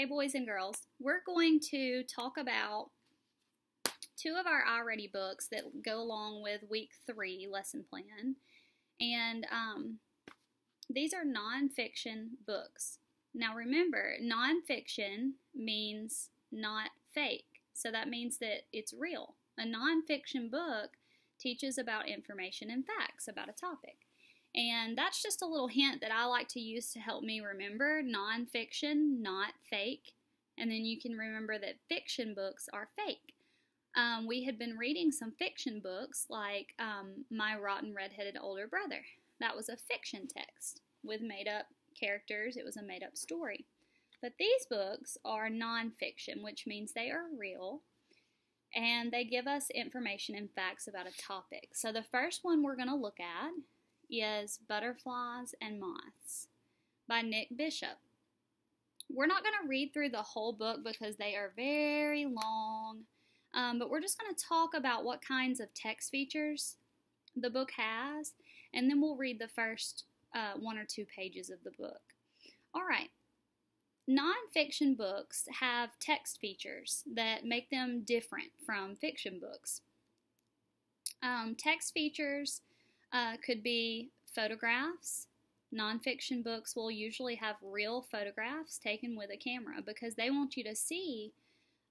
Hey, boys and girls, we're going to talk about two of our iReady books that go along with week three lesson plan. And um, these are nonfiction books. Now, remember, nonfiction means not fake. So that means that it's real. A nonfiction book teaches about information and facts about a topic. And that's just a little hint that I like to use to help me remember nonfiction, not fake. And then you can remember that fiction books are fake. Um, we had been reading some fiction books like um, My Rotten Redheaded Older Brother. That was a fiction text with made up characters, it was a made up story. But these books are nonfiction, which means they are real and they give us information and facts about a topic. So the first one we're going to look at is Butterflies and Moths by Nic Bishop. We're not going to read through the whole book because they are very long, um, but we're just going to talk about what kinds of text features the book has, and then we'll read the first uh, one or two pages of the book. All right. Nonfiction books have text features that make them different from fiction books. Um, text features uh, could be photographs. Nonfiction books will usually have real photographs taken with a camera because they want you to see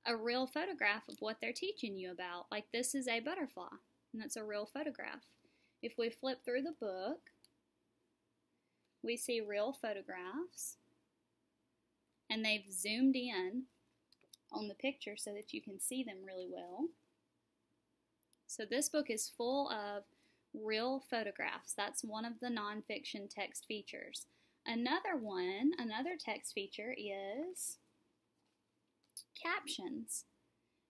a real photograph of what they're teaching you about. Like this is a butterfly, and that's a real photograph. If we flip through the book, we see real photographs, and they've zoomed in on the picture so that you can see them really well. So this book is full of real photographs. That's one of the nonfiction text features. Another one, another text feature is captions.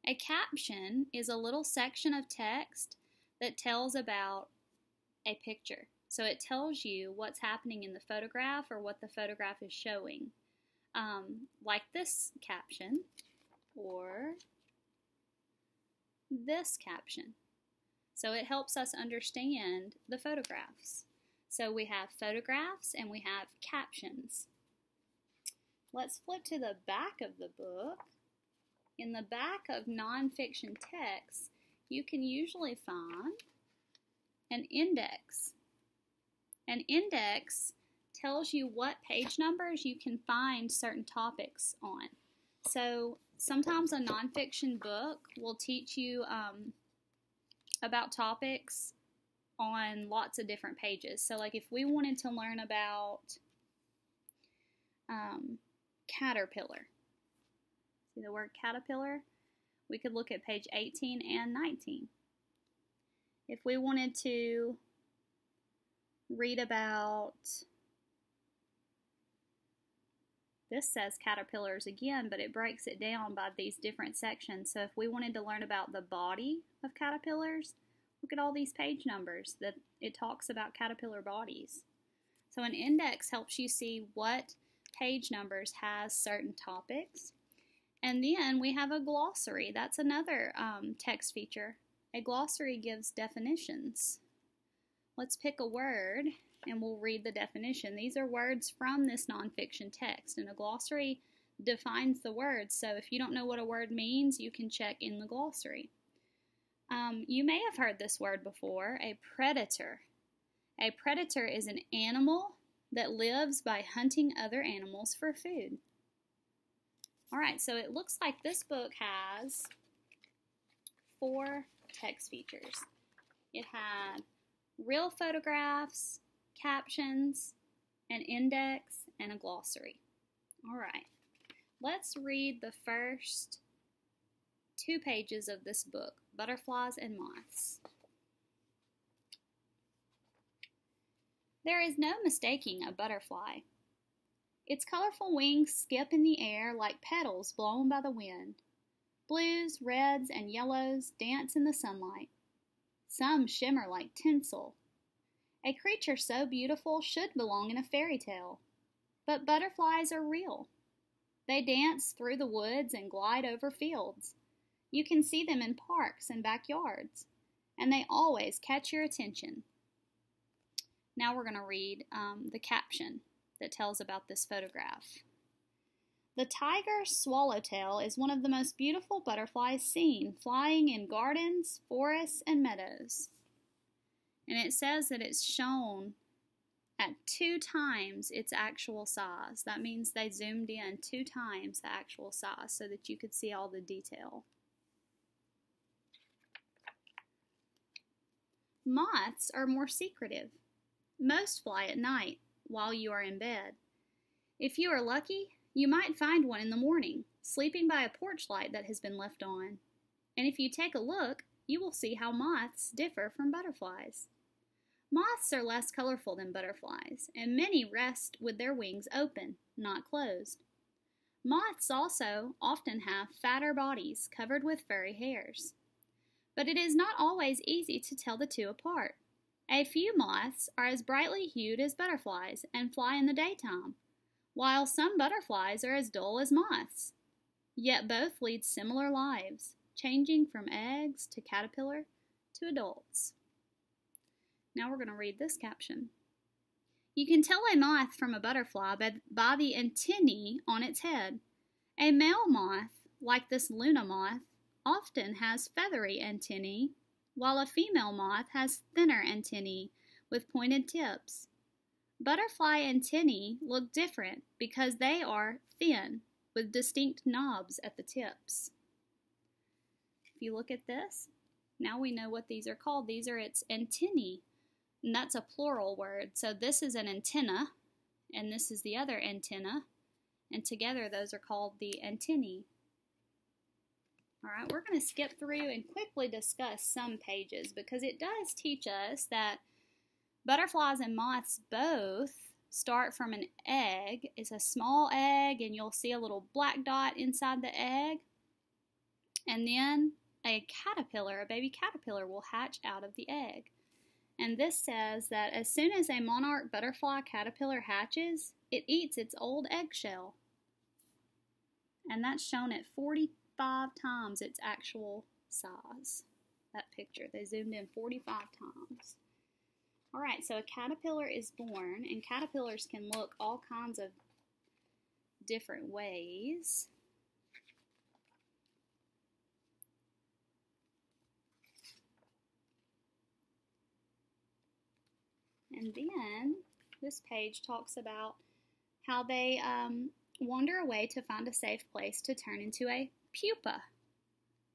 A caption is a little section of text that tells about a picture. So it tells you what's happening in the photograph or what the photograph is showing. Um, like this caption or this caption. So it helps us understand the photographs. So we have photographs and we have captions. Let's flip to the back of the book. In the back of nonfiction texts, you can usually find an index. An index tells you what page numbers you can find certain topics on. So sometimes a nonfiction book will teach you um, about topics on lots of different pages. So, like if we wanted to learn about um, caterpillar, see the word caterpillar, we could look at page 18 and 19. If we wanted to read about this says caterpillars again, but it breaks it down by these different sections. So if we wanted to learn about the body of caterpillars, look at all these page numbers that it talks about caterpillar bodies. So an index helps you see what page numbers has certain topics. And then we have a glossary. That's another um, text feature. A glossary gives definitions. Let's pick a word and we'll read the definition. These are words from this nonfiction text, and a glossary defines the words. So if you don't know what a word means, you can check in the glossary. Um, you may have heard this word before a predator. A predator is an animal that lives by hunting other animals for food. All right, so it looks like this book has four text features. It had real photographs, captions, an index, and a glossary. All right, let's read the first two pages of this book, Butterflies and Moths. There is no mistaking a butterfly. Its colorful wings skip in the air like petals blown by the wind. Blues, reds, and yellows dance in the sunlight. Some shimmer like tinsel, a creature so beautiful should belong in a fairy tale. But butterflies are real. They dance through the woods and glide over fields. You can see them in parks and backyards, and they always catch your attention. Now we're going to read um, the caption that tells about this photograph. The tiger swallowtail is one of the most beautiful butterflies seen, flying in gardens, forests, and meadows. And it says that it's shown at two times its actual size. That means they zoomed in two times the actual size so that you could see all the detail. Moths are more secretive. Most fly at night while you are in bed. If you are lucky, you might find one in the morning, sleeping by a porch light that has been left on. And if you take a look, you will see how moths differ from butterflies. Moths are less colorful than butterflies, and many rest with their wings open, not closed. Moths also often have fatter bodies covered with furry hairs. But it is not always easy to tell the two apart. A few moths are as brightly hued as butterflies and fly in the daytime, while some butterflies are as dull as moths. Yet both lead similar lives, changing from eggs to caterpillar to adults. Now we're going to read this caption. You can tell a moth from a butterfly by, the antennae on its head. A male moth, like this Luna moth, often has feathery antennae, while a female moth has thinner antennae with pointed tips. Butterfly antennae look different because they are thin with distinct knobs at the tips. If you look at this, now we know what these are called. These are its antennae and that's a plural word. So this is an antenna, and this is the other antenna, and together those are called the antennae. All right, we're going to skip through and quickly discuss some pages because it does teach us that butterflies and moths both start from an egg. It's a small egg, and you'll see a little black dot inside the egg. And then a caterpillar, a baby caterpillar, will hatch out of the egg. And this says that as soon as a monarch butterfly caterpillar hatches, it eats its old eggshell. And that's shown at 45 times its actual size. That picture, they zoomed in 45 times. All right, so a caterpillar is born, and caterpillars can look all kinds of different ways. And then this page talks about how they um, wander away to find a safe place to turn into a pupa.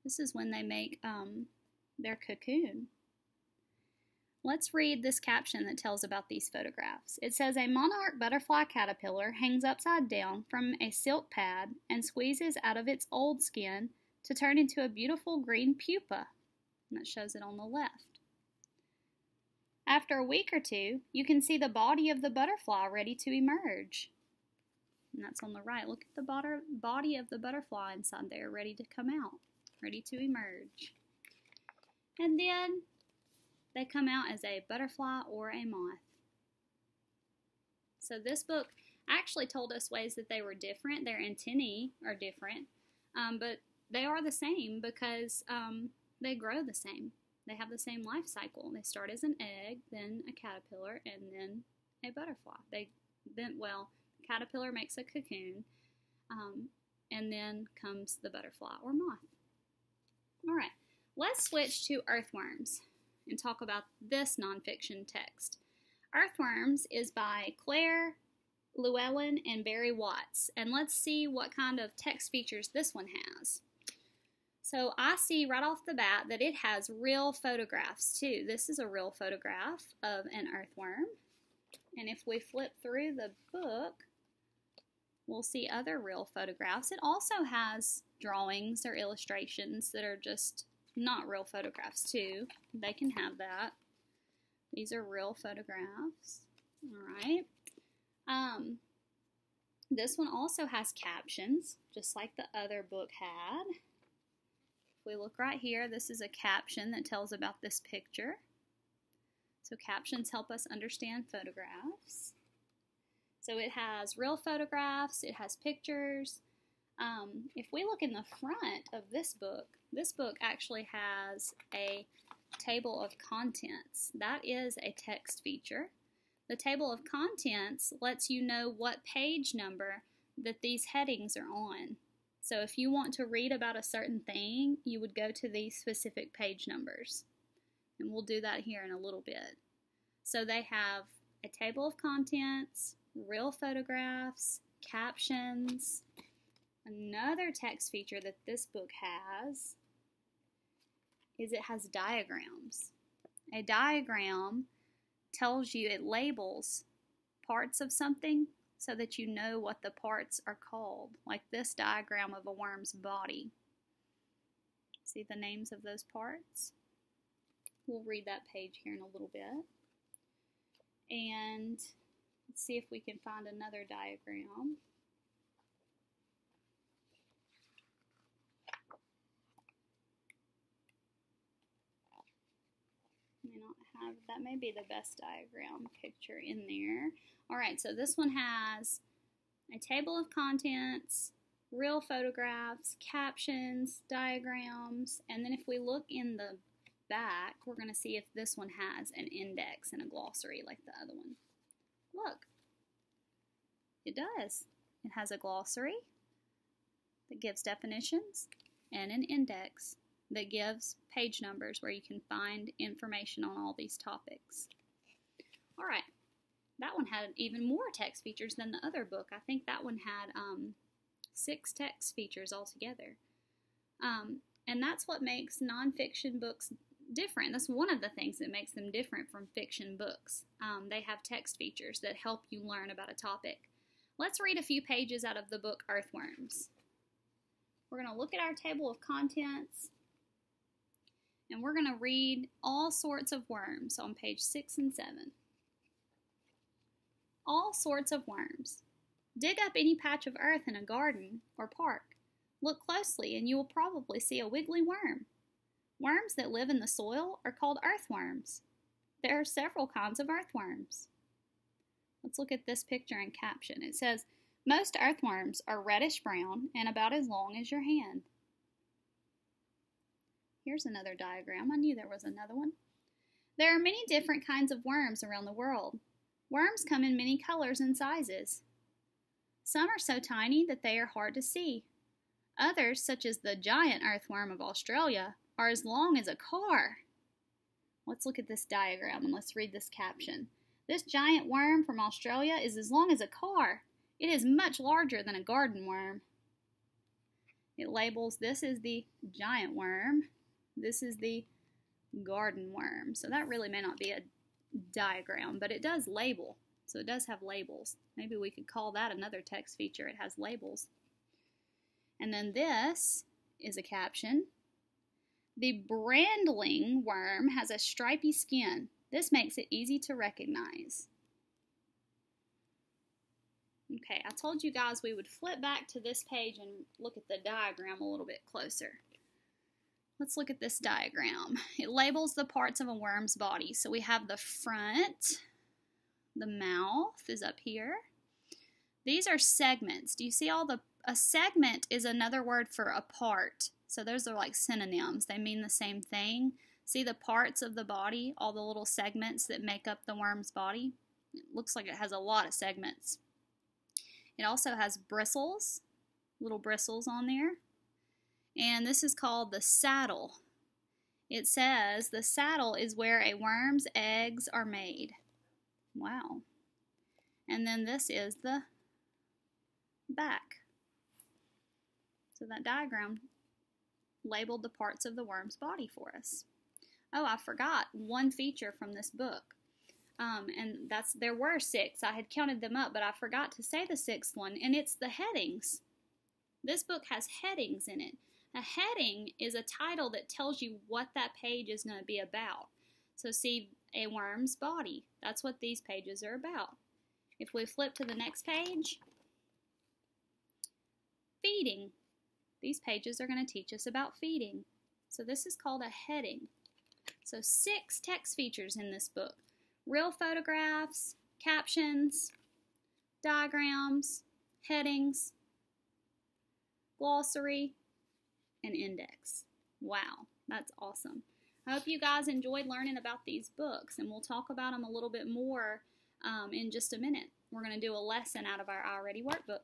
This is when they make um, their cocoon. Let's read this caption that tells about these photographs. It says a monarch butterfly caterpillar hangs upside down from a silk pad and squeezes out of its old skin to turn into a beautiful green pupa. And that shows it on the left. After a week or two, you can see the body of the butterfly ready to emerge. And that's on the right. Look at the body of the butterfly inside there, ready to come out, ready to emerge. And then they come out as a butterfly or a moth. So this book actually told us ways that they were different. Their antennae are different, um, but they are the same because um, they grow the same. They have the same life cycle. They start as an egg, then a caterpillar, and then a butterfly. They then well, caterpillar makes a cocoon, um, and then comes the butterfly or moth. All right, let's switch to earthworms and talk about this nonfiction text. Earthworms is by Claire Llewellyn and Barrie Watts, and let's see what kind of text features this one has. So I see right off the bat that it has real photographs too. This is a real photograph of an earthworm. And if we flip through the book, we'll see other real photographs. It also has drawings or illustrations that are just not real photographs too. They can have that. These are real photographs. All right. Um, this one also has captions, just like the other book had. We look right here, this is a caption that tells about this picture. So captions help us understand photographs. So it has real photographs, it has pictures. Um, if we look in the front of this book, this book actually has a table of contents. That is a text feature. The table of contents lets you know what page number that these headings are on. So if you want to read about a certain thing, you would go to these specific page numbers. And we'll do that here in a little bit. So they have a table of contents, real photographs, captions. Another text feature that this book has is it has diagrams. A diagram tells you, it labels parts of something so that you know what the parts are called, like this diagram of a worm's body. See the names of those parts? We'll read that page here in a little bit. And let's see if we can find another diagram. Not have, that may be the best diagram picture in there. All right, so this one has a table of contents, real photographs, captions, diagrams, and then if we look in the back, we're going to see if this one has an index and a glossary like the other one. Look, it does. It has a glossary that gives definitions and an index that gives page numbers where you can find information on all these topics. All right, that one had even more text features than the other book. I think that one had um, six text features altogether. Um, and that's what makes nonfiction books different. That's one of the things that makes them different from fiction books. Um, they have text features that help you learn about a topic. Let's read a few pages out of the book Earthworms. We're going to look at our table of contents and we're going to read all sorts of worms on page 6 and 7. All sorts of worms. Dig up any patch of earth in a garden or park. Look closely and you will probably see a wiggly worm. Worms that live in the soil are called earthworms. There are several kinds of earthworms. Let's look at this picture and caption. It says, Most earthworms are reddish brown and about as long as your hand. Here's another diagram. I knew there was another one. There are many different kinds of worms around the world. Worms come in many colors and sizes. Some are so tiny that they are hard to see. Others, such as the giant earthworm of Australia, are as long as a car. Let's look at this diagram and let's read this caption. This giant worm from Australia is as long as a car. It is much larger than a garden worm. It labels this is the giant worm, this is the garden worm. So that really may not be a diagram, but it does label. So it does have labels. Maybe we could call that another text feature. It has labels. And then this is a caption. The brandling worm has a stripy skin. This makes it easy to recognize. Okay, I told you guys we would flip back to this page and look at the diagram a little bit closer. Let's look at this diagram. It labels the parts of a worm's body. So we have the front, the mouth is up here. These are segments. Do you see all the, a segment is another word for a part. So those are like synonyms. They mean the same thing. See the parts of the body, all the little segments that make up the worm's body? It looks like it has a lot of segments. It also has bristles, little bristles on there and this is called the saddle. It says the saddle is where a worm's eggs are made. Wow. And then this is the back. So that diagram labeled the parts of the worm's body for us. Oh, I forgot one feature from this book. Um, and that's there were six. I had counted them up, but I forgot to say the sixth one, and it's the headings. This book has headings in it. A heading is a title that tells you what that page is going to be about. So see a worm's body. That's what these pages are about. If we flip to the next page, feeding. These pages are going to teach us about feeding. So this is called a heading. So six text features in this book. Real photographs, captions, diagrams, headings, glossary, an index. Wow, that's awesome. I hope you guys enjoyed learning about these books, and we'll talk about them a little bit more um, in just a minute. We're going to do a lesson out of our iReady workbook.